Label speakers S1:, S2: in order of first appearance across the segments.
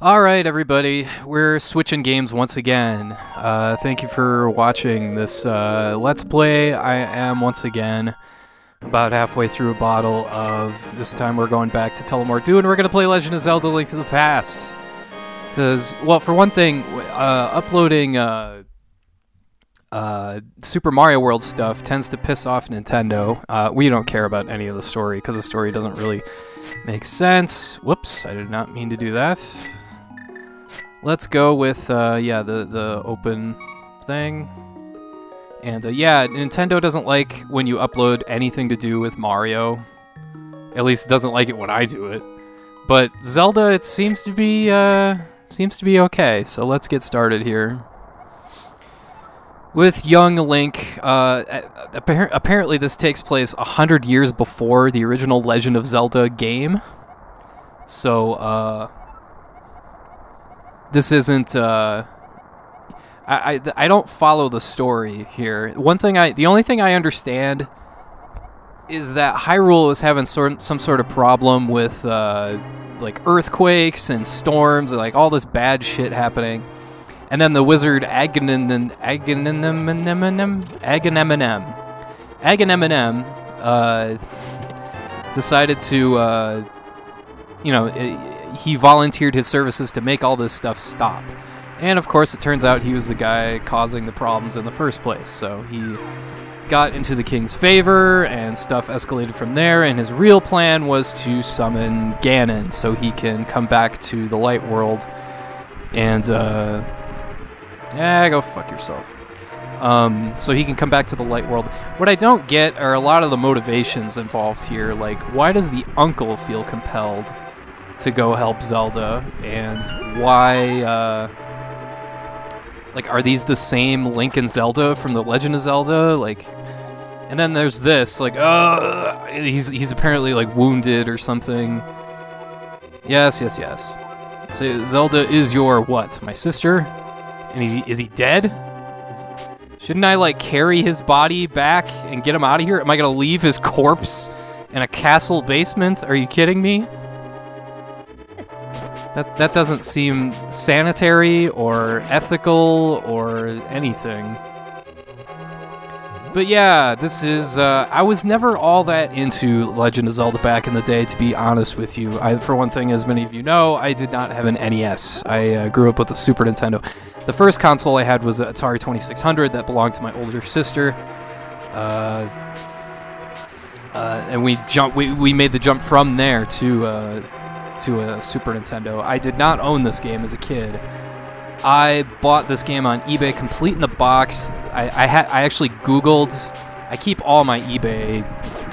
S1: All right, everybody, we're switching games once again. Uh, thank you for watching this uh, Let's Play. I am once again about halfway through a bottle of. This time we're going back to Tullamore Dew, and we're going to play Legend of Zelda: Link to the Past. Because, well, for one thing, uh, uploading uh, uh, Super Mario World stuff tends to piss off Nintendo. Uh, we don't care about any of the story because the story doesn't really make sense. Whoops, I did not mean to do that. Let's go with uh, yeah the the open thing. And uh, yeah, Nintendo doesn't like when you upload anything to do with Mario. At least doesn't like it when I do it. But Zelda, it seems to be uh, seems to be okay. So let's get started here with young Link. Uh, appar- apparently, this takes place a hundred years before the original Legend of Zelda game. So, uh, this isn't. Uh, I, I I don't follow the story here. One thing I, the only thing I understand, is that Hyrule is having sort some sort of problem with uh, like earthquakes and storms and like all this bad shit happening and then the wizard Aghanim Aghanim Aghanim Aghanim uh, decided to, uh, you know, he volunteered his services to make all this stuff stop. And of course, it turns out he was the guy causing the problems in the first place. So he got into the king's favor, and stuff escalated from there. And his real plan was to summon Ganon so he can come back to the light world and. Uh, yeah, go fuck yourself. Um, so he can come back to the light world. What I don't get are a lot of the motivations involved here. Like, why does the uncle feel compelled to go help Zelda? And why, uh, like, are these the same Link and Zelda from The Legend of Zelda? Like, and then there's this, like, uh, he's, he's apparently, like, wounded or something. Yes, yes, yes. So Zelda is your what? My sister? And is he, is he dead? Is, shouldn't I, like, carry his body back and get him out of here? Am I to leave his corpse in a castle basement? Are you kidding me? That, that doesn't seem sanitary or ethical or anything. But yeah, this is. Uh, I was never all that into Legend of Zelda back in the day, to be honest with you. I, for one thing, as many of you know, I did not have an NES. I uh, grew up with the Super Nintendo. The first console I had was an Atari 2600 that belonged to my older sister. Uh, uh, and we jump. We, we made the jump from there to uh, to a Super Nintendo. I did not own this game as a kid. I bought this game on eBay, complete in the box. I I, ha- I actually Googled. I keep all my eBay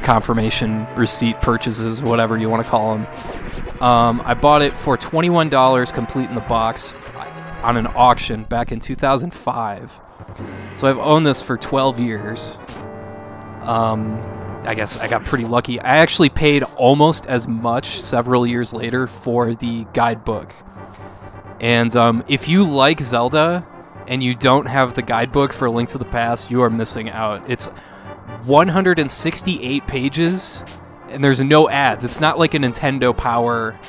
S1: confirmation receipt purchases, whatever you want to call them. Um, I bought it for twenty-one dollars, complete in the box, on an auction back in 2005. So I've owned this for 12 years. Um, I guess I got pretty lucky. I actually paid almost as much several years later for the guidebook. And um, if you like Zelda and you don't have the guidebook for Link to the Past, you are missing out. It's 168 pages, and there's no ads. It's not like a Nintendo Power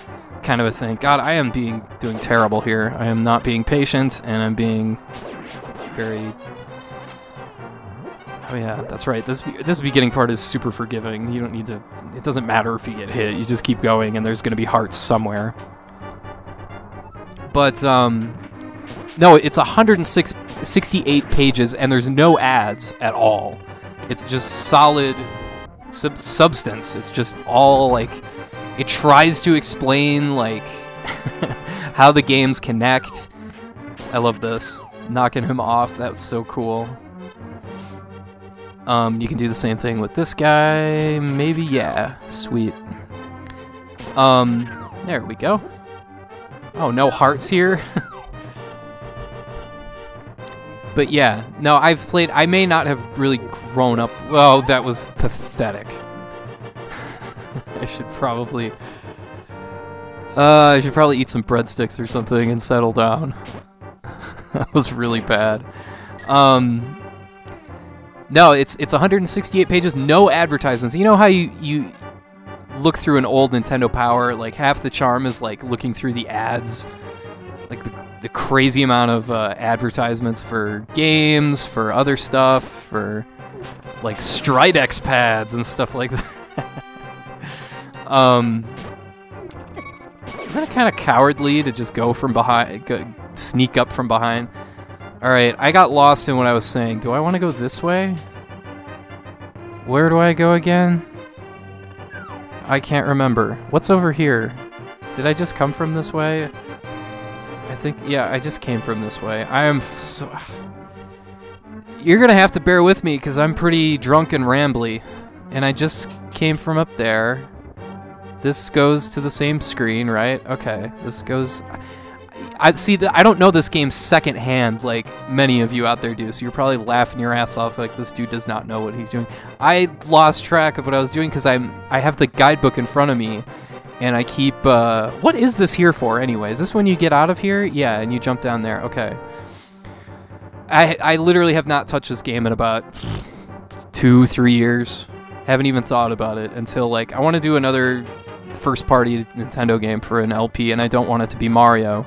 S1: kind of a thing. God, I am being doing terrible here. I am not being patient, and I'm being very. Oh yeah, that's right. This this beginning part is super forgiving. You don't need to. It doesn't matter if you get hit. You just keep going, and there's going to be hearts somewhere. But um, no, it's 168 pages, and there's no ads at all. It's just solid sub- substance. It's just all like it tries to explain like how the games connect. I love this. Knocking him off, that was so cool. Um, you can do the same thing with this guy. Maybe, yeah. Sweet. Um, there we go. Oh, no hearts here. but yeah, no, I've played. I may not have really grown up. Oh, that was pathetic. I should probably. Uh, I should probably eat some breadsticks or something and settle down. that was really bad. Um, no, it's it's 168 pages, no advertisements. You know how you you look through an old Nintendo Power, like half the charm is like looking through the ads, like the, the crazy amount of uh, advertisements for games, for other stuff, for like Stridex pads and stuff like that. um, isn't it kind of cowardly to just go from behind, go, sneak up from behind? All right, I got lost in what I was saying. Do I want to go this way? Where do I go again? I can't remember. What's over here? Did I just come from this way? I think, yeah, I just came from this way. I am so... You're gonna have to bear with me because I'm pretty drunk and rambly. And I just came from up there. This goes to the same screen, right? Okay, this goes... I see that I don't know this game secondhand like many of you out there do. So you're probably laughing your ass off like this dude does not know what he's doing. I lost track of what I was doing because I'm I have the guidebook in front of me, and I keep. Uh, what is this here for anyway? Is this when you get out of here? Yeah, and you jump down there. Okay. I I literally have not touched this game in about two three years. Haven't even thought about it until like I want to do another first party Nintendo game for an LP, and I don't want it to be Mario.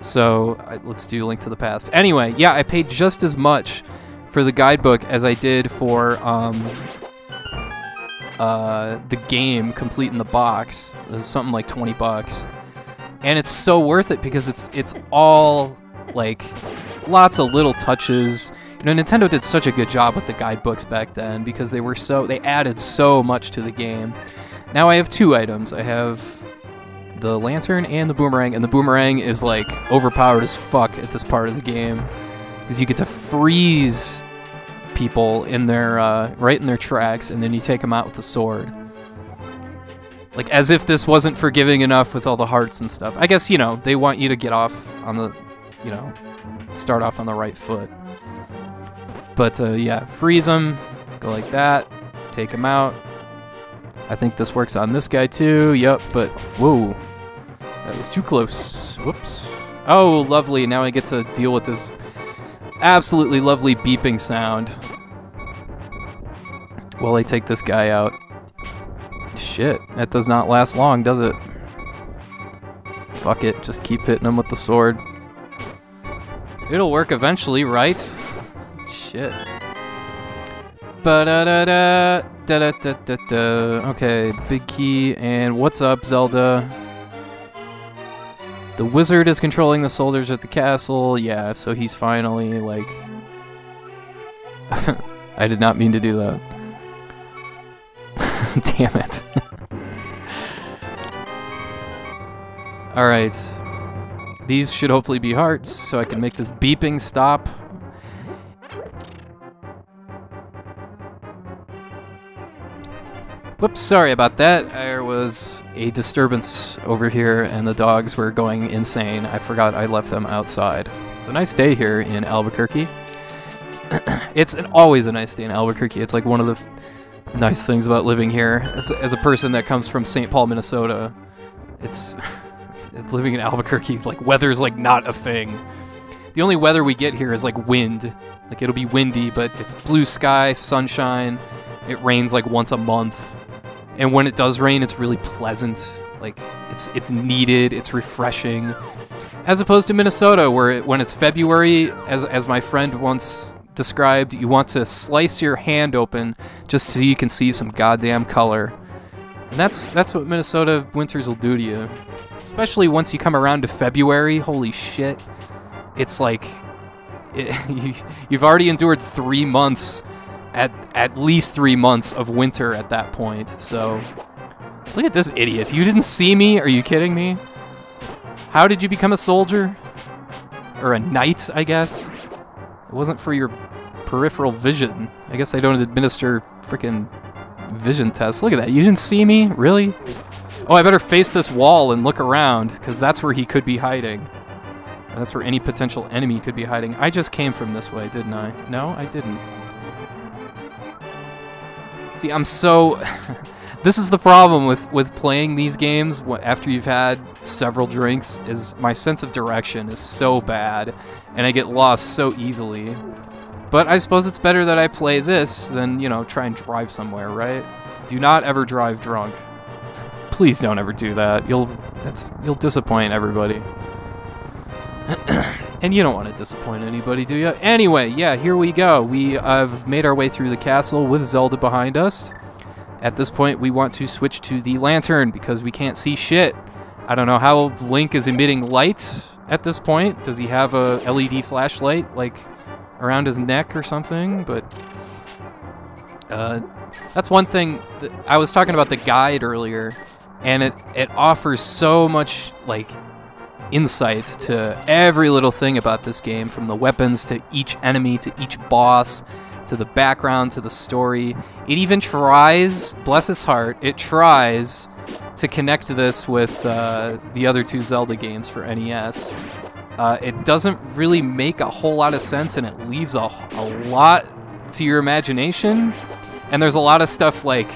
S1: So let's do Link to the Past. Anyway, yeah, I paid just as much for the guidebook as I did for um, uh, the game complete in the box. This is something like 20 bucks. And it's so worth it because it's it's all like lots of little touches. You know, Nintendo did such a good job with the guidebooks back then because they were so they added so much to the game. Now I have two items. I have the lantern and the boomerang, and the boomerang is like overpowered as fuck at this part of the game because you get to freeze people in their uh, right in their tracks, and then you take them out with the sword. Like as if this wasn't forgiving enough with all the hearts and stuff. I guess you know they want you to get off on the, you know, start off on the right foot. But uh, yeah, freeze them, go like that, take them out. I think this works on this guy too. Yep, but whoa, that was too close. Whoops. Oh, lovely. Now I get to deal with this absolutely lovely beeping sound. While I take this guy out. Shit, that does not last long, does it? Fuck it, just keep hitting him with the sword. It'll work eventually, right? Shit. Ba da da da da da. Okay, big key, and what's up, Zelda? The wizard is controlling the soldiers at the castle. Yeah, so he's finally like. I did not mean to do that. Damn it. Alright. These should hopefully be hearts, so I can make this beeping stop. Whoops, sorry about that. There was a disturbance over here and the dogs were going insane. I forgot I left them outside. It's a nice day here in Albuquerque. it's an, always a nice day in Albuquerque. It's like one of the nice things about living here. As, as a person that comes from St. Paul, Minnesota, it's living in Albuquerque, like weather's like not a thing. The only weather we get here is like wind. Like it'll be windy, but it's blue sky, sunshine. It rains like once a month and when it does rain, it's really pleasant. Like it's it's needed, it's refreshing. As opposed to Minnesota, where it, when it's February, as as my friend once described, you want to slice your hand open just so you can see some goddamn color. And that's that's what Minnesota winters will do to you. Especially once you come around to February, holy shit. It's like it, you, you've already endured 3 months at at least three months of winter at that point. So look at this idiot. You didn't see me? Are you kidding me? How did you become a soldier? Or a knight, I guess? It wasn't for your peripheral vision. I guess I don't administer freaking vision tests. Look at that. You didn't see me? Really? Oh, I better face this wall and look around, because that's where he could be hiding. That's where any potential enemy could be hiding. I just came from this way, didn't I? No, I didn't. See, I'm so... this is the problem with, with playing these games after you've had several drinks, is my sense of direction is so bad, and I get lost so easily. But I suppose it's better that I play this than, you know, try and drive somewhere, right? Do not ever drive drunk. please don't ever do that. You'll that's you'll disappoint everybody. and you don't want to disappoint anybody, do you? Anyway, yeah, here we go. We have made our way through the castle with Zelda behind us. At this point, we want to switch to the lantern because we can't see shit. I don't know how Link is emitting light at this point. Does he have a LED flashlight like around his neck or something? But uh, that's one thing. I was talking about the guide earlier, and it it offers so much like insight to every little thing about this game, from the weapons to each enemy to each boss to the background to the story. It even tries, bless its heart, it tries to connect this with uh, the other two Zelda games for NES. Uh, it doesn't really make a whole lot of sense, and it leaves a, a lot to your imagination. And there's a lot of stuff like,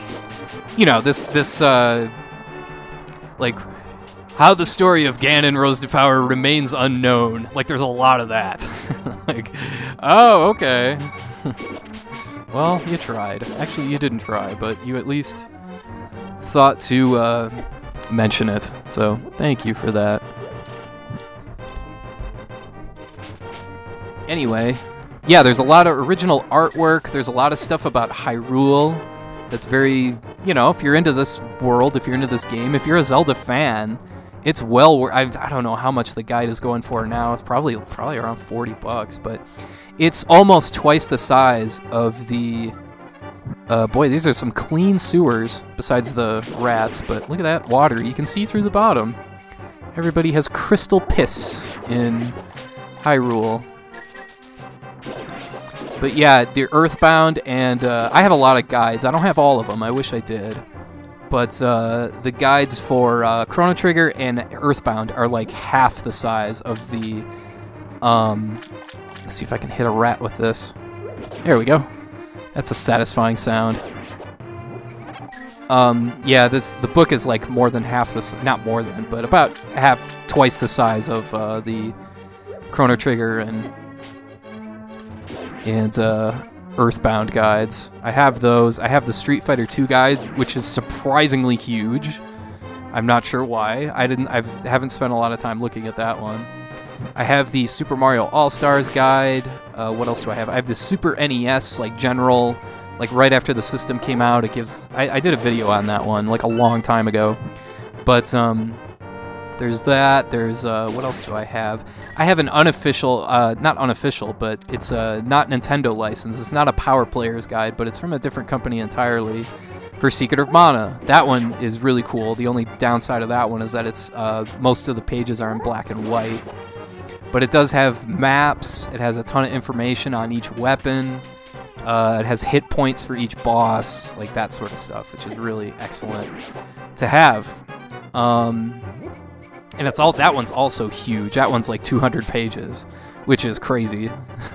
S1: you know, this this uh, like how the story of Ganon rose to power remains unknown. Like, there's a lot of that. like, oh, okay. well, you tried. Actually, you didn't try, but you at least thought to uh, mention it. So, thank you for that. Anyway, yeah, there's a lot of original artwork. There's a lot of stuff about Hyrule that's very, you know, if you're into this world, if you're into this game, if you're a Zelda fan, it's well worth. I, I don't know how much the guide is going for now. It's probably probably around 40 bucks, but it's almost twice the size of the. Uh, boy, these are some clean sewers besides the rats. But look at that water. You can see through the bottom. Everybody has crystal piss in Hyrule. But yeah, the Earthbound and uh, I have a lot of guides. I don't have all of them. I wish I did but uh, the guides for uh, Chrono Trigger and Earthbound are like half the size of the. Um, let's see if I can hit a rat with this. There we go. That's a satisfying sound. Um, yeah, this the book is like more than half the not more than, but about half, twice the size of uh, the Chrono Trigger and and uh, Earthbound guides. I have those. I have the Street Fighter 2 guide, which is surprisingly huge. I'm not sure why. I didn't. I haven't spent a lot of time looking at that one. I have the Super Mario All Stars guide. Uh, what else do I have? I have the Super NES like general, like right after the system came out. It gives. I, I did a video on that one like a long time ago, but um, there's that. There's uh, what else do I have? I have an unofficial, uh, not unofficial, but it's a not Nintendo license. It's not a Power Player's guide, but it's from a different company entirely. For Secret of Mana, that one is really cool. The only downside of that one is that it's uh, most of the pages are in black and white, but it does have maps. It has a ton of information on each weapon. Uh, it has hit points for each boss, like that sort of stuff, which is really excellent to have. Um, and it's all that one's also huge. That one's like 200 pages, which is crazy.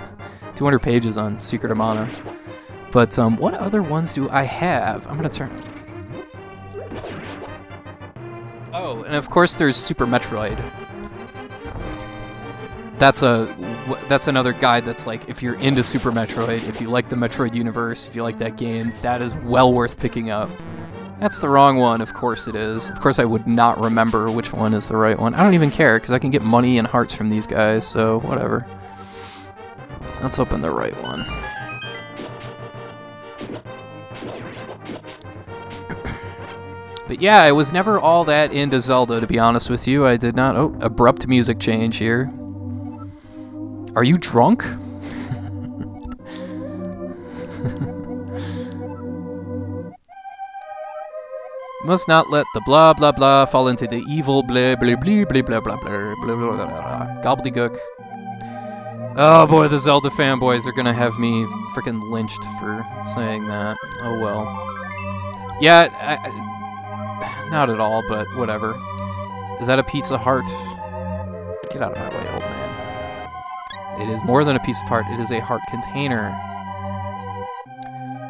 S1: 200 pages on Secret of Mana. But um, what other ones do I have? I'm gonna turn. Oh, and of course there's Super Metroid. That's a that's another guide that's like if you're into Super Metroid, if you like the Metroid universe, if you like that game, that is well worth picking up. That's the wrong one, of course it is. Of course I would not remember which one is the right one. I don't even care, because I can get money and hearts from these guys, so whatever. Let's open the right one. But yeah, I was never all that into Zelda, to be honest with you. I did not... Oh, abrupt music change here. Are you drunk? Must not let the blah blah blah fall into the evil blah blah blah blah blah blah blah blah blah blah gobbledygook. Oh boy, the Zelda fanboys are gonna have me freaking lynched for saying that. Oh well. Yeah, I, not at all, but whatever. Is that a Pizza Heart? Get out of my way, old man. It is more than a piece of heart. It is a heart container.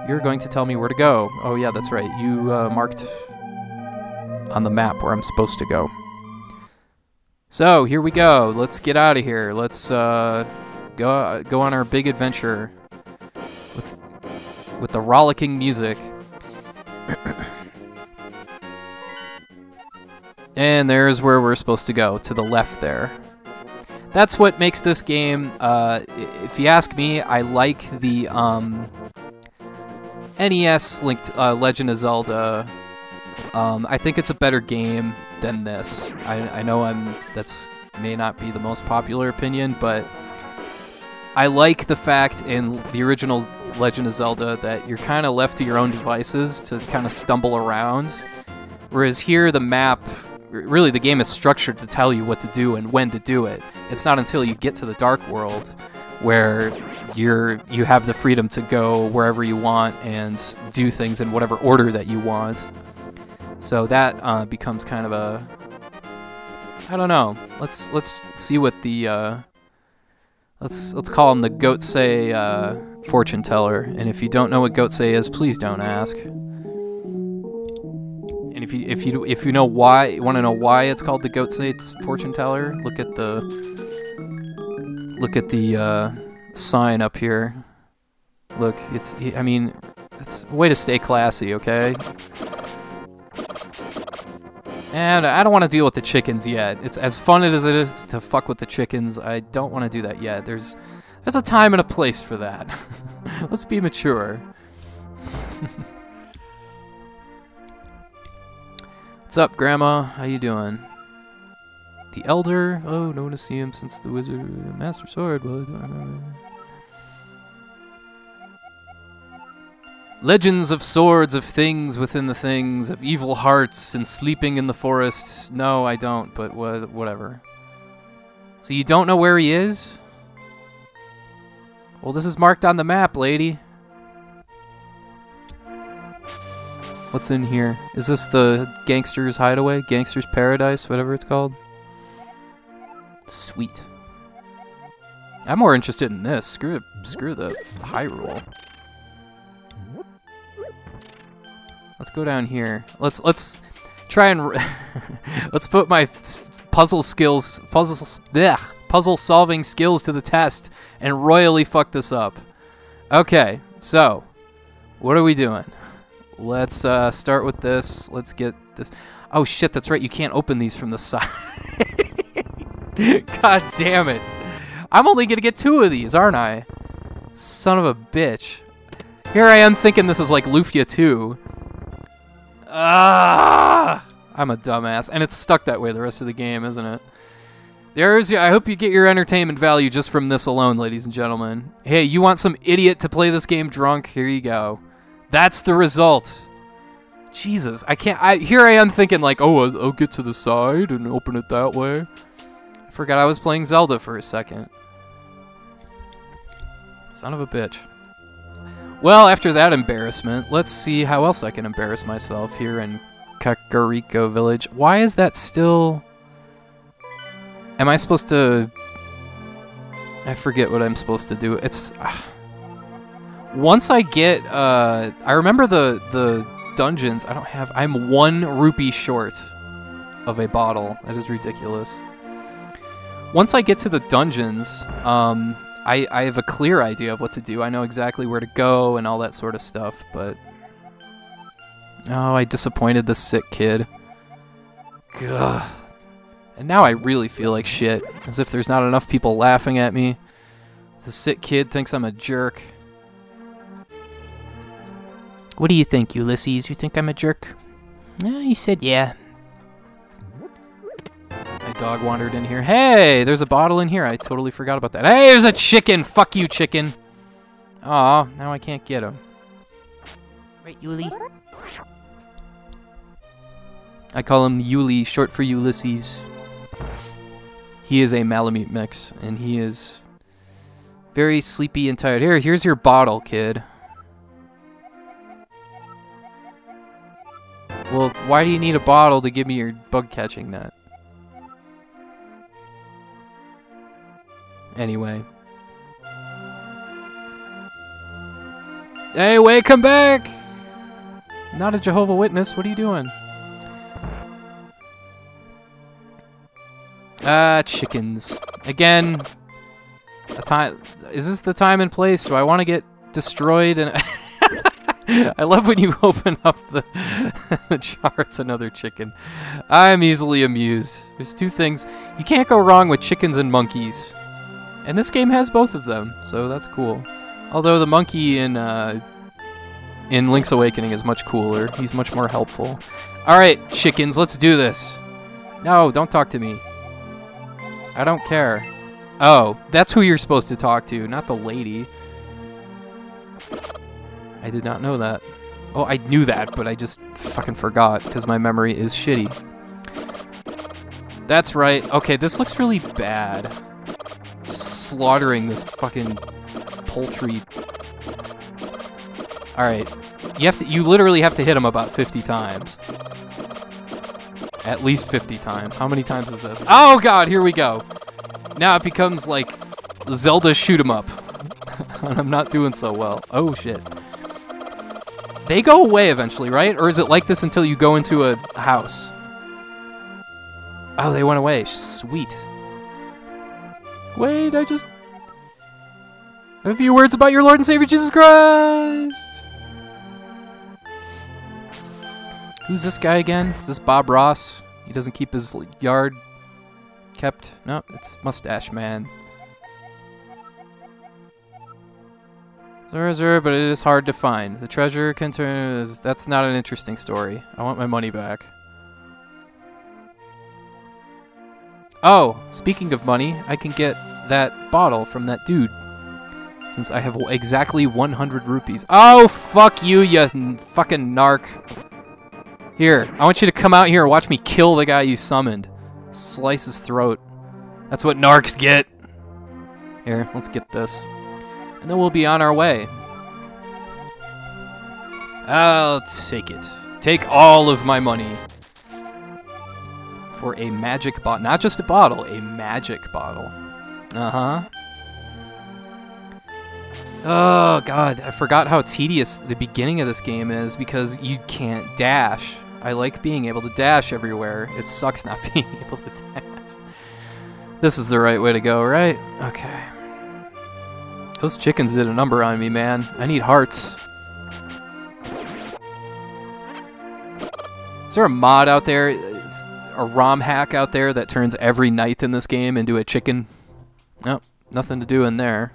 S1: You're going to tell me where to go. Oh yeah, that's right. You uh, marked on the map where I'm supposed to go. So here we go. Let's get out of here. Let's uh, go go on our big adventure with with the rollicking music. And there's where we're supposed to go, to the left there. That's what makes this game, uh, if you ask me, I like the um, NES linked uh, Legend of Zelda. Um, I think it's a better game than this. I, I know I'm that's may not be the most popular opinion, but I like the fact in the original Legend of Zelda that you're kind of left to your own devices to kind of stumble around. Whereas here, the map, really, the game is structured to tell you what to do and when to do it. It's not until you get to the Dark World where you're you have the freedom to go wherever you want and do things in whatever order that you want. So that uh, becomes kind of a I don't know. Let's let's see what the uh, let's let's call him the Goatse uh, fortune teller. And if you don't know what Goatse is, please don't ask. And if you if you if you know why, want to know why it's called the Goatse fortune teller, look at the look at the uh, sign up here. Look, it's I mean, it's a way to stay classy, okay? And I don't want to deal with the chickens yet. It's as fun as it is to fuck with the chickens. I don't want to do that yet. There's there's a time and a place for that. Let's be mature. What's up, Grandma? How you doing? The Elder? Oh, no one to see him since the Wizard Master Sword. Well, Legends of swords, of things within the things, of evil hearts and sleeping in the forest. No, I don't, but wha whatever. So you don't know where he is? Well, this is marked on the map, lady. What's in here? Is this the gangster's hideaway? Gangster's paradise? Whatever it's called? Sweet. I'm more interested in this. Screw screw the Hyrule. Let's go down here. Let's let's try and let's put my puzzle skills, puzzle bleh, puzzle solving skills to the test and royally fuck this up. Okay, so what are we doing? Let's uh, start with this. Let's get this. Oh shit, that's right. You can't open these from the side. God damn it. I'm only gonna get two of these, aren't I? Son of a bitch. Here I am thinking this is like Lufia 2. Ah! I'm a dumbass. And it's stuck that way the rest of the game, isn't it? There's I hope you get your entertainment value just from this alone, ladies and gentlemen. Hey, you want some idiot to play this game drunk? Here you go. That's the result. Jesus, I can't. I here I am thinking like, oh, I'll, I'll get to the side and open it that way. I forgot I was playing Zelda for a second. Son of a bitch. Well, after that embarrassment, let's see how else I can embarrass myself here in Kakariko Village. Why is that still... Am I supposed to... I forget what I'm supposed to do. It's... Once I get, uh, I remember the the dungeons. I don't have. I'm one rupee short of a bottle. That is ridiculous. Once I get to the dungeons, um, I I have a clear idea of what to do. I know exactly where to go and all that sort of stuff. But oh, I disappointed the sick kid. Gah. And now I really feel like shit, as if there's not enough people laughing at me. The sick kid thinks I'm a jerk. What do you think, Ulysses? You think I'm a jerk? Yeah, he said yeah. Dog wandered in here. Hey, there's a bottle in here. I totally forgot about that. Hey, there's a chicken. Fuck you, chicken. Aw, now I can't get him. Right, Yuli? I call him Yuli, short for Ulysses. He is a Malamute mix, and he is very sleepy and tired. Here, here's your bottle, kid. Well, why do you need a bottle to give me your bug catching net? Anyway. Hey, wait, come back! Not a Jehovah Witness, what are you doing? Ah, uh, chickens. Again, a time. Is this the time and place? Do I want to get destroyed? And I love when you open up the, the jar. It's another chicken. I'm easily amused. There's two things. You can't go wrong with chickens and monkeys. And this game has both of them, so that's cool. Although the monkey in uh, in Link's Awakening is much cooler. He's much more helpful. Alright, chickens, let's do this. No, don't talk to me. I don't care. Oh, that's who you're supposed to talk to, not the lady. I did not know that. Oh, I knew that, but I just fucking forgot because my memory is shitty. That's right. Okay, this looks really bad. Slaughtering this fucking poultry. All right, you have to. You literally have to hit him about 50 times. At least 50 times. How many times is this? Oh god, here we go. Now it becomes like Zelda shoot 'em up. and I'm not doing so well. Oh shit. They go away eventually, right? Or is it like this until you go into a house? Oh, they went away. Sweet. Wait, I just... A few words about your Lord and Savior Jesus Christ! Who's this guy again? Is this Bob Ross? He doesn't keep his yard kept. No, it's Mustache Man. There is there, but it is hard to find. The treasure can turn. That's not an interesting story. I want my money back. Oh, speaking of money, I can get that bottle from that dude. Since I have exactly 100 rupees. Oh, fuck you, you fucking narc. Here, I want you to come out here and watch me kill the guy you summoned. Slice his throat. That's what narcs get. Here, let's get this and then we'll be on our way. I'll take it. Take all of my money for a magic bottle. Not just a bottle, a magic bottle. Uh-huh. Oh, God. I forgot how tedious the beginning of this game is because you can't dash. I like being able to dash everywhere. It sucks not being able to dash. This is the right way to go, right? Okay. Those chickens did a number on me, man. I need hearts. Is there a mod out there, a ROM hack out there that turns every knight in this game into a chicken? Nope, nothing to do in there.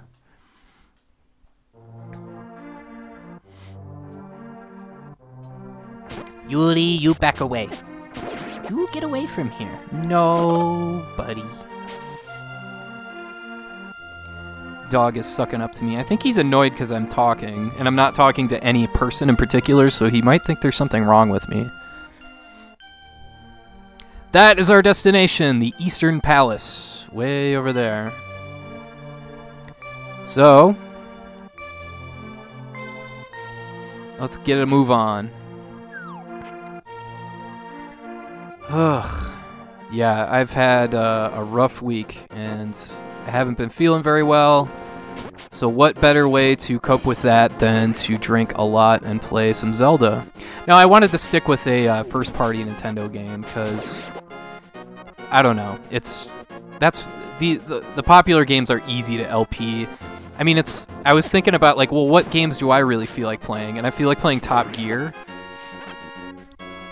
S2: Yuli, you back away. You get away from here. No, buddy.
S1: dog is sucking up to me. I think he's annoyed because I'm talking, and I'm not talking to any person in particular, so he might think there's something wrong with me. That is our destination, the Eastern Palace, way over there. So, let's get a move on. Ugh. Yeah, I've had uh, a rough week, and I haven't been feeling very well. So what better way to cope with that than to drink a lot and play some Zelda? Now I wanted to stick with a uh, first-party Nintendo game because I don't know. It's that's the, the the popular games are easy to LP. I mean, it's I was thinking about like, well, what games do I really feel like playing? And I feel like playing Top Gear.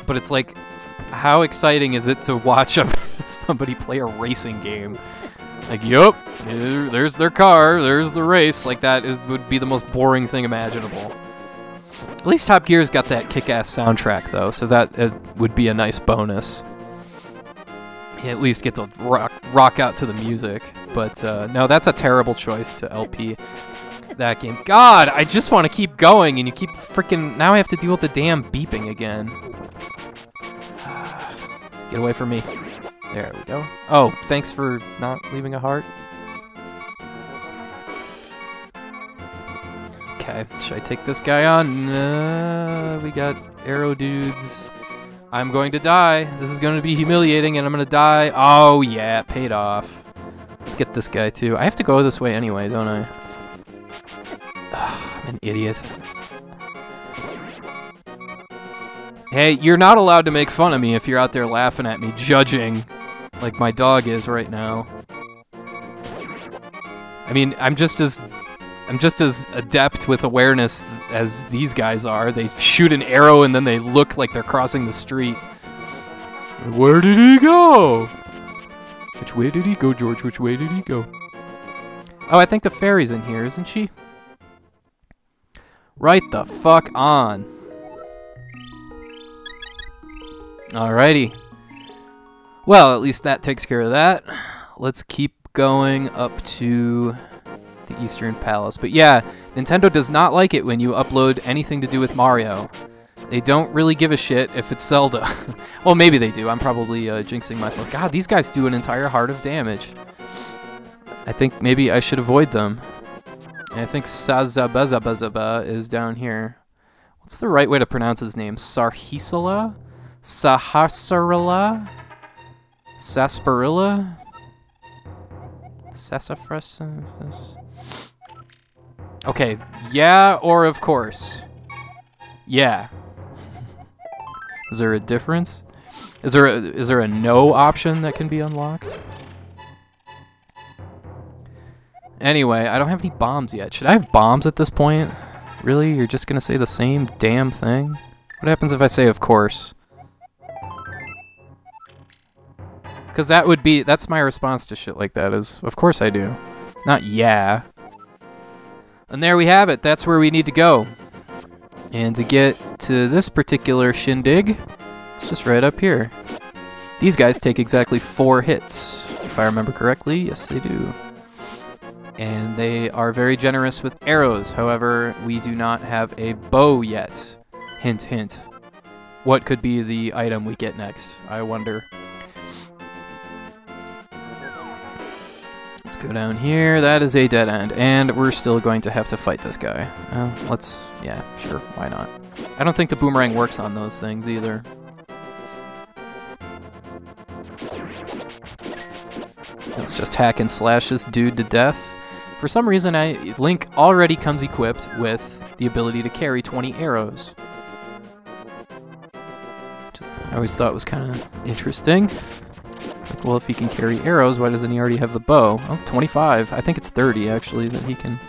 S1: But it's like how exciting is it to watch a, somebody play a racing game? Like, yup, there's their car, there's the race. Like, that is would be the most boring thing imaginable. At least Top Gear's got that kick-ass soundtrack, though, so that it would be a nice bonus. At least get to rock, rock out to the music. But, uh, no, that's a terrible choice to LP that game. God, I just want to keep going, and you keep freaking... Now I have to deal with the damn beeping again. Get away from me. There we go. Oh, thanks for not leaving a heart. Okay, should I take this guy on? Uh, we got arrow dudes. I'm going to die. This is going to be humiliating, and I'm going to die. Oh, yeah, paid off. Let's get this guy, too. I have to go this way anyway, don't I? Ugh, I'm an idiot. Hey, you're not allowed to make fun of me if you're out there laughing at me, judging like my dog is right now. I mean, I'm just as I'm just as adept with awareness as these guys are. They shoot an arrow and then they look like they're crossing the street. Where did he go? Which way did he go, George? Which way did he go? Oh, I think the fairy's in here, isn't she? Right the fuck on. Alrighty. Well, at least that takes care of that. Let's keep going up to the Eastern Palace. But yeah, Nintendo does not like it when you upload anything to do with Mario. They don't really give a shit if it's Zelda. well, maybe they do. I'm probably uh, jinxing myself. God, these guys do an entire heart of damage. I think maybe I should avoid them. And I think Sazabazabazaba is down here. What's the right way to pronounce his name? Sarhisala? Sahasarala? Sarsaparilla? Sassafras? Okay, yeah or of course? Yeah. Is there a difference? Is there a, is there a no option that can be unlocked? Anyway, I don't have any bombs yet. Should I have bombs at this point? Really? You're just gonna say the same damn thing? What happens if I say of course? Because that would be, that's my response to shit like that is, of course I do. Not yeah. And there we have it. That's where we need to go. And to get to this particular shindig, it's just right up here. These guys take exactly four hits, if I remember correctly. Yes, they do. And they are very generous with arrows. However, we do not have a bow yet. Hint, hint. What could be the item we get next? I wonder. Go down here. That is a dead end. And we're still going to have to fight this guy. Uh, let's, yeah, sure, why not? I don't think the boomerang works on those things either. Let's just hack and slash this dude to death. For some reason, I Link already comes equipped with the ability to carry 20 arrows. I always thought was kind of interesting. Well, if he can carry arrows, why doesn't he already have the bow? Oh, 25. I think it's 30, actually, that he can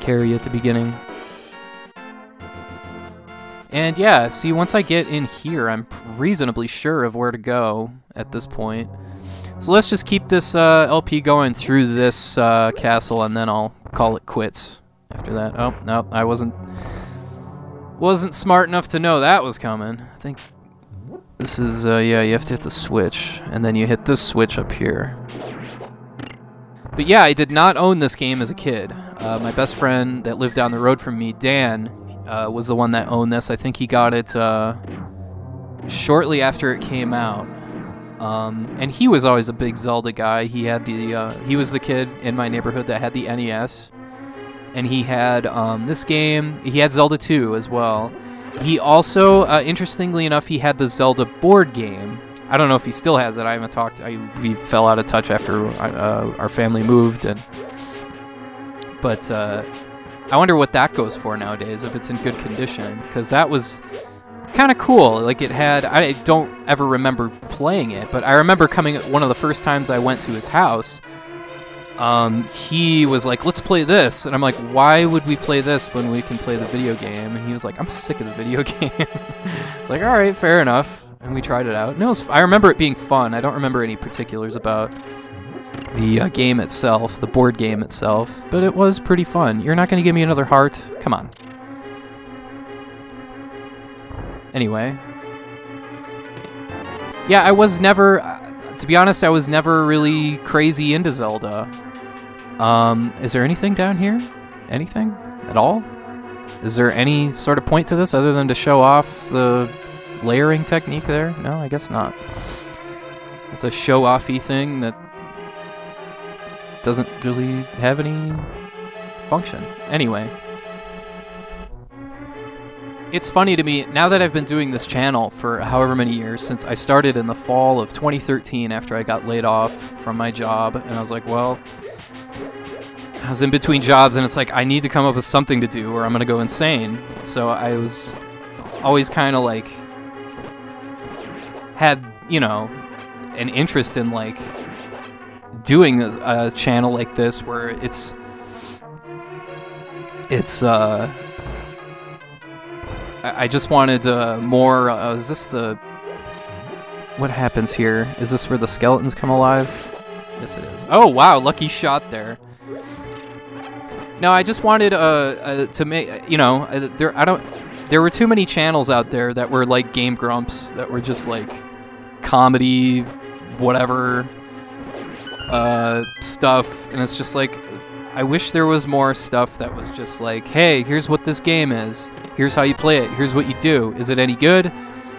S1: carry at the beginning. And yeah, see, once I get in here, I'm reasonably sure of where to go at this point. So let's just keep this uh, LP going through this uh, castle, and then I'll call it quits after that. Oh, no, I wasn't wasn't smart enough to know that was coming. I think this is, uh, yeah, you have to hit the switch, and then you hit this switch up here. But yeah, I did not own this game as a kid. Uh, my best friend that lived down the road from me, Dan, uh, was the one that owned this. I think he got it uh, shortly after it came out. Um, and he was always a big Zelda guy. He had the uh, he was the kid in my neighborhood that had the NES, and he had um, this game. He had Zelda 2 as well. He also, uh, interestingly enough, he had the Zelda board game. I don't know if he still has it. I haven't talked. I, we fell out of touch after uh, our family moved, and but uh, I wonder what that goes for nowadays if it's in good condition because that was kind of cool. Like it had. I don't ever remember playing it, but I remember coming. One of the first times I went to his house um, he was like, let's play this. And I'm like, why would we play this when we can play the video game? And he was like, I'm sick of the video game. it's like, all right, fair enough. And we tried it out. And it was, I remember it being fun. I don't remember any particulars about the uh, game itself, the board game itself, but it was pretty fun. You're not going to give me another heart? Come on. Anyway. Yeah, I was never, uh, to be honest, I was never really crazy into Zelda. Um, is there anything down here? Anything at all? Is there any sort of point to this other than to show off the layering technique there? No, I guess not. It's a show-offy thing that doesn't really have any function. Anyway. It's funny to me, now that I've been doing this channel for however many years, since I started in the fall of 2013 after I got laid off from my job, and I was like, well, I was in between jobs and it's like I need to come up with something to do or I'm gonna go insane. So I was always kind of like had you know an interest in like doing a, a channel like this where it's it's uh I, just wanted uh, more uh, is this the what happens here? Is this where the skeletons come alive? Yes it is. Oh wow, lucky shot there. No, I just wanted uh, uh to make you know, uh, there I don't there were too many channels out there that were like Game Grumps that were just like comedy whatever uh stuff and it's just like I wish there was more stuff that was just like, hey, here's what this game is. Here's how you play it. Here's what you do. Is it any good?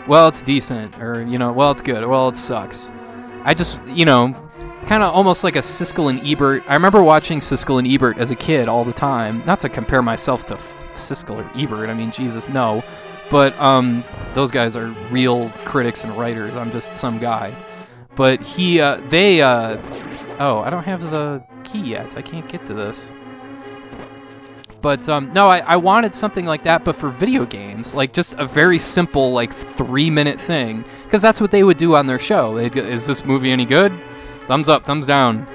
S1: Well, it's decent. Or, you know, well, it's good. Well, it sucks. I just, you know, kind of almost like a Siskel and Ebert. I remember watching Siskel and Ebert as a kid all the time. Not to compare myself to F- Siskel or Ebert. I mean, Jesus, no. But um, those guys are real critics and writers. I'm just some guy. But he, uh, they, uh, oh, I don't have the key yet. I can't get to this. But um, no, I, I wanted something like that, but for video games, like just a very simple, like three minute thing, because that's what they would do on their show. They'd go, Is this movie any good? Thumbs up, thumbs down.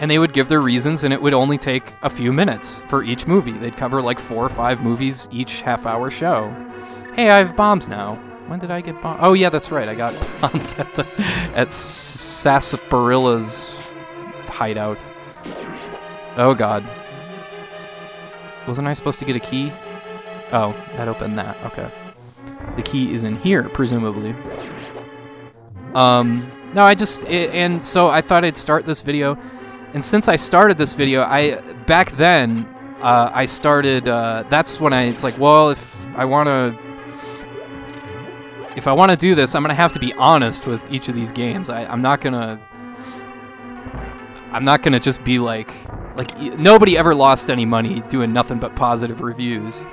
S1: And they would give their reasons, and it would only take a few minutes for each movie. They'd cover like four or five movies each half hour show. Hey, I have bombs now. When did I get bombs? Oh yeah, that's right. I got bombs at the at Sassaparilla's hideout. Oh god. Wasn't I supposed to get a key? Oh, that opened that. Okay. The key is in here, presumably. Um, no, I just, i and so I thought I'd start this video. And since I started this video, I, back then, uh, I started, uh, that's when I, it's like, well, if I want to, if I want to do this, I'm going to have to be honest with each of these games. I, I'm not going to, I'm not going to just be like, like, nobody ever lost any money doing nothing but positive reviews.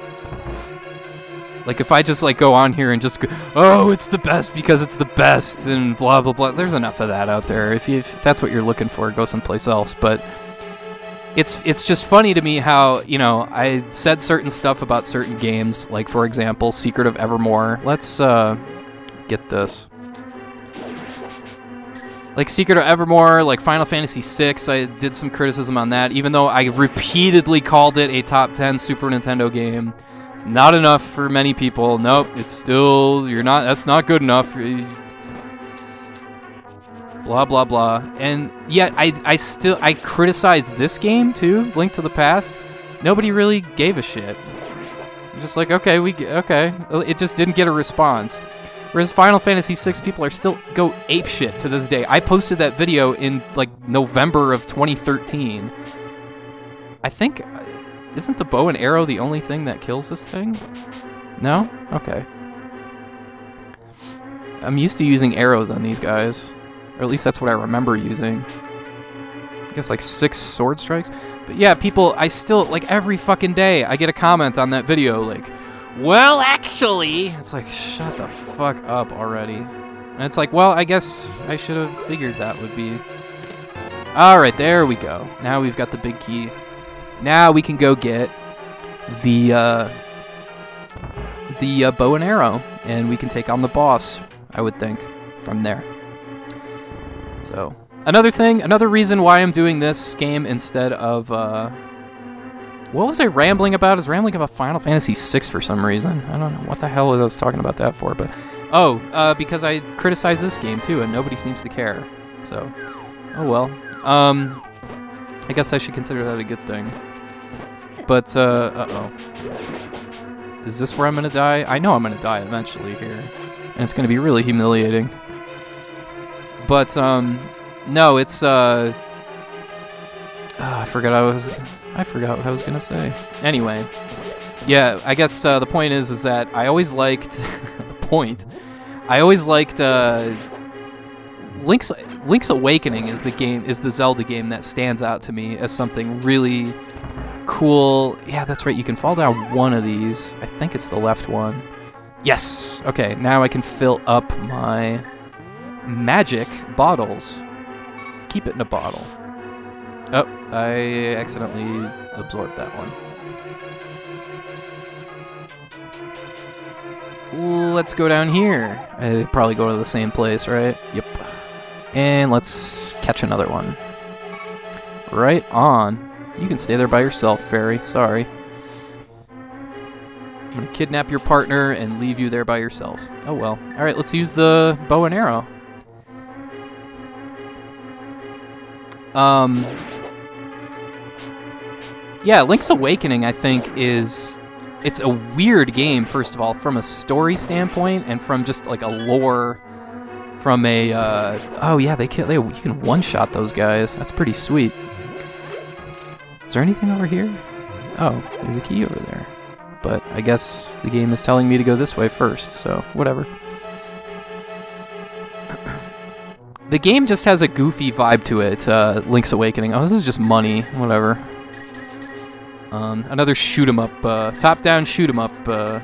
S1: Like, if I just, like, go on here and just go, oh, it's the best because it's the best, and blah, blah, blah. There's enough of that out there. If, you, if that's what you're looking for, go someplace else. But it's it's just funny to me how, you know, I said certain stuff about certain games. Like, for example, Secret of Evermore. Let's uh, get this like Secret of Evermore, like Final Fantasy VI, I did some criticism on that, even though I repeatedly called it a top 10 Super Nintendo game. It's not enough for many people. Nope, it's still you're not. That's not good enough. Blah blah blah. And yet I I still I criticize this game too, Link to the Past. Nobody really gave a shit. Just like okay, we okay. It just didn't get a response. Whereas Final Fantasy VI, people are still go ape shit to this day. I posted that video in like November of 2013. I think isn't the bow and arrow the only thing that kills this thing? No? Okay. I'm used to using arrows on these guys. Or at least that's what I remember using. I guess like six sword strikes. But yeah, people, I still, like every fucking day, I get a comment on that video like, well, actually. It's like, shut the fuck up already. And it's like, well, I guess I should have figured that would be. Alright, there we go. Now we've got the big key. Now we can go get the uh, the uh, bow and arrow, and we can take on the boss. I would think from there. So another thing, another reason why I'm doing this game instead of uh, what was I rambling about? I was rambling about Final Fantasy VI for some reason. I don't know what the hell I was talking about that for, but oh, uh, because I criticized this game too, and nobody seems to care. So, oh well. Um, I guess I should consider that a good thing. But, uh, uh-oh. Is this where I'm gonna die? I know I'm gonna die eventually here. And it's gonna be really humiliating. But, um, no, it's, uh... ah, I forgot I was... I forgot what I was gonna say. Anyway. Yeah, I guess, uh, the point is, is that I always liked... the point. I always liked, uh... Link's Link's Awakening is the game is the Zelda game that stands out to me as something really cool. Yeah, that's right. You can fall down one of these. I think it's the left one. Yes. Okay, now I can fill up my magic bottles. Keep it in a bottle. Oh, I accidentally absorbed that one. Let's go down here. I probably go to the same place, right? Yep. And let's catch another one. Right on. You can stay there by yourself, fairy. Sorry. I'm gonna kidnap your partner and leave you there by yourself. Oh well. All right, let's use the bow and arrow. Um. Yeah, Link's Awakening, I think, is it's a weird game. First of all, from a story standpoint, and from just like a lore, from a uh, oh yeah, they can they you can one shot those guys. That's pretty sweet. Is there anything over here? Oh, there's a key over there. But I guess the game is telling me to go this way first, so whatever. the game just has a goofy vibe to it, uh, Link's Awakening. Oh, this is just money. Whatever. Um, another shoot 'em up, uh, top-down shoot 'em up. Uh,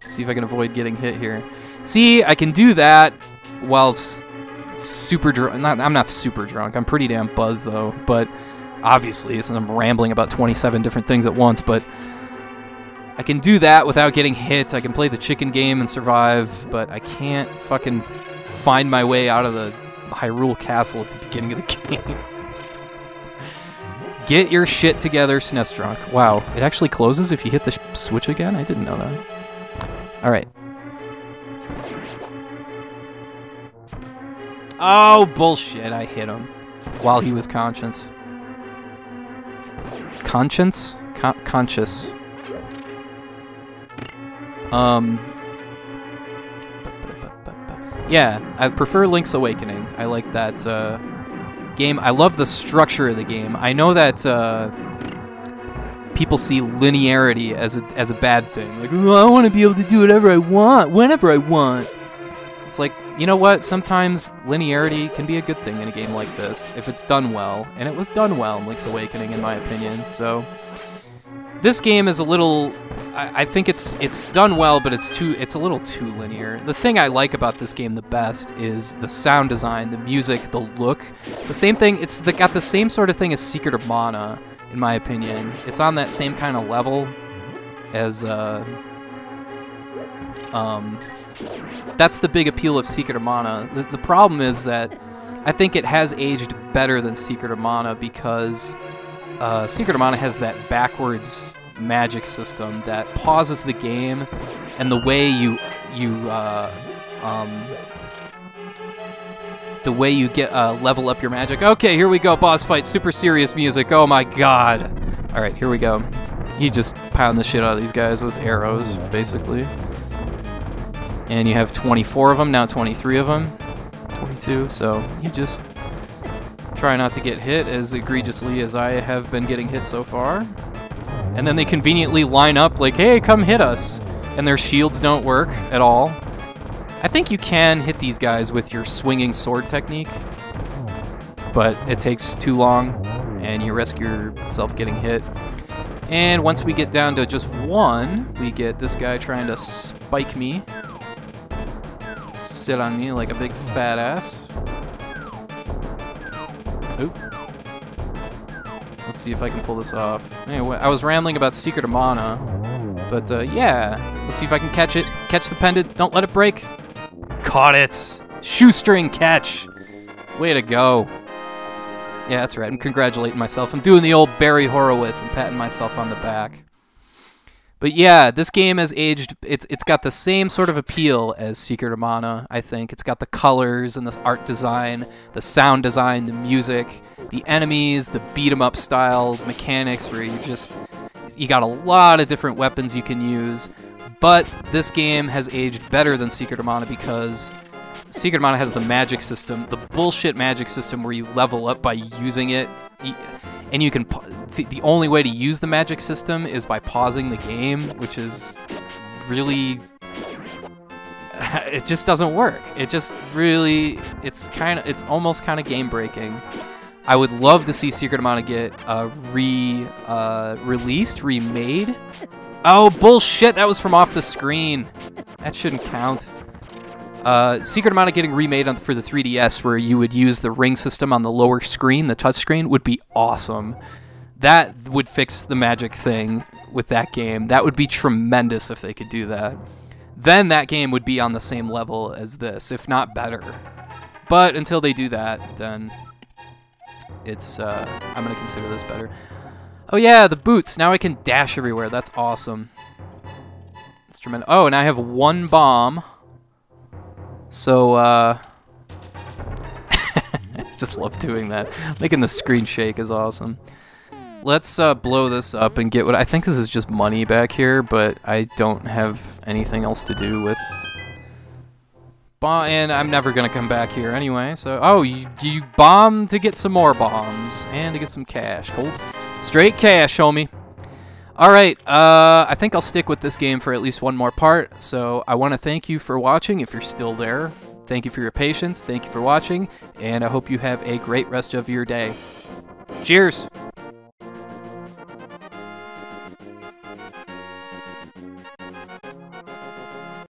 S1: see if I can avoid getting hit here. See, I can do that while super drunk. Not, I'm not super drunk. I'm pretty damn buzzed though. But obviously, since I'm rambling about 27 different things at once, but I can do that without getting hit. I can play the chicken game and survive, but I can't fucking find my way out of the Hyrule Castle at the beginning of the game. Get your shit together, SNES Drunk. Wow, it actually closes if you hit the switch again? I didn't know that. Alright. Oh, bullshit, I hit him while he was conscious. Conscience? Con conscious. Um. Yeah, I prefer Link's Awakening. I like that uh, game. I love the structure of the game. I know that uh, people see linearity as a, as a bad thing. Like, oh, I want to be able to do whatever I want, whenever I want. It's like, you know what? Sometimes linearity can be a good thing in a game like this if it's done well. And it was done well in Link's Awakening, in my opinion. So, this game is a little I, think it's it's done well, but it's too it's a little too linear. The thing I like about this game the best is the sound design, the music, the look. The same thing. It's the, got the same sort of thing as Secret of Mana, in my opinion. It's on that same kind of level as uh, um. That's the big appeal of Secret of Mana. The, the problem is that I think it has aged better than Secret of Mana because uh, Secret of Mana has that backwards magic system that pauses the game, and the way you you uh, um, the way you get uh, level up your magic. Okay, here we go, boss fight, super serious music. Oh my god! All right, here we go. You just pound the shit out of these guys with arrows, basically. And you have 24 of them now, 23 of them, 22. So you just try not to get hit as egregiously as I have been getting hit so far and then they conveniently line up like, hey, come hit us. And their shields don't work at all. I think you can hit these guys with your swinging sword technique, but it takes too long and you risk yourself getting hit. And once we get down to just one, we get this guy trying to spike me. Sit on me like a big fat ass. Oop. Let's see if I can pull this off. Anyway, I was rambling about Secret of Mana, but uh, yeah. Let's see if I can catch it. Catch the pendant. Don't let it break. Caught it. Shoestring catch. Way to go. Yeah, that's right. I'm congratulating myself. I'm doing the old Barry Horowitz and patting myself on the back. But yeah, this game has aged. It's it's got the same sort of appeal as Secret of Mana. I think it's got the colors and the art design, the sound design, the music, the enemies, the beat 'em up styles, mechanics where you just you got a lot of different weapons you can use. But this game has aged better than Secret of Mana because Secret Mana has the magic system, the bullshit magic system where you level up by using it and you can see the only way to use the magic system is by pausing the game, which is really it just doesn't work. It just really it's kind of it's almost kind of game breaking. I would love to see Secret Mana get uh, re uh, released, remade. Oh bullshit! That was from off the screen. That shouldn't count. Uh, Secret amount of Mana getting remade on, for the 3DS, where you would use the ring system on the lower screen, the touch screen, would be awesome. That would fix the magic thing with that game. That would be tremendous if they could do that. Then that game would be on the same level as this, if not better. But until they do that, then it's uh, I'm gonna consider this better. Oh yeah, the boots. Now I can dash everywhere. That's awesome. It's tremendous. Oh, and I have one bomb. So, uh... I just love doing that. Making the screen shake is awesome. Let's uh, blow this up and get what... I think this is just money back here, but I don't have anything else to do with... And I'm never to come back here anyway, so... Oh, you, you bomb to get some more bombs, and to get some cash. Cool. Straight cash, homie. Alright, uh, I think I'll stick with this game for at least one more part, so I want to thank you for watching if you're still there. Thank you for your patience, thank you for watching, and I hope you have a great rest of your day. Cheers!